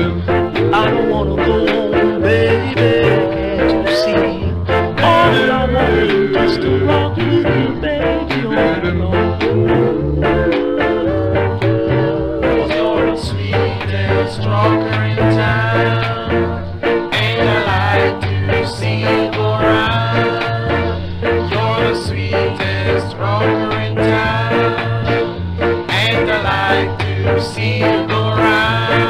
with. I don't wanna go on, baby, can't you see? All I want is just to rock with my baby all night long. You're the sweetest rocker in town, and I like to see you go round. You're the sweetest rocker in town, and I like to see you go round.